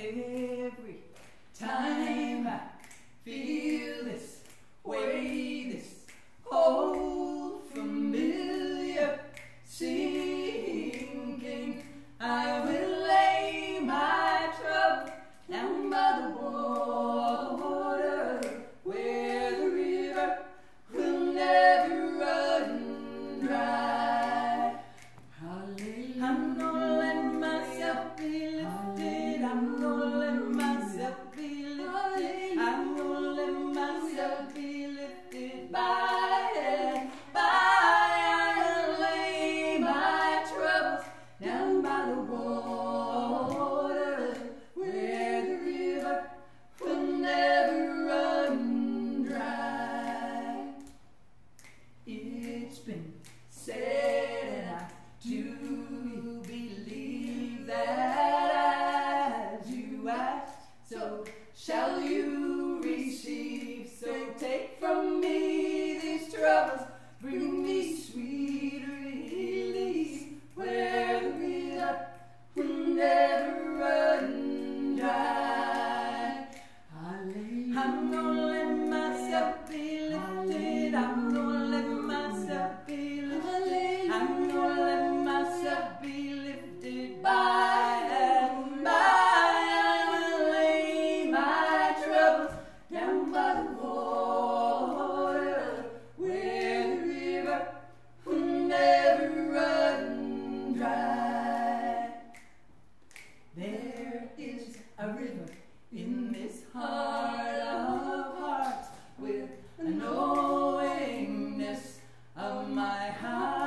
Every time I feel this way, this my troubles down by the water where the river will never run dry. It's been said and I do. my heart.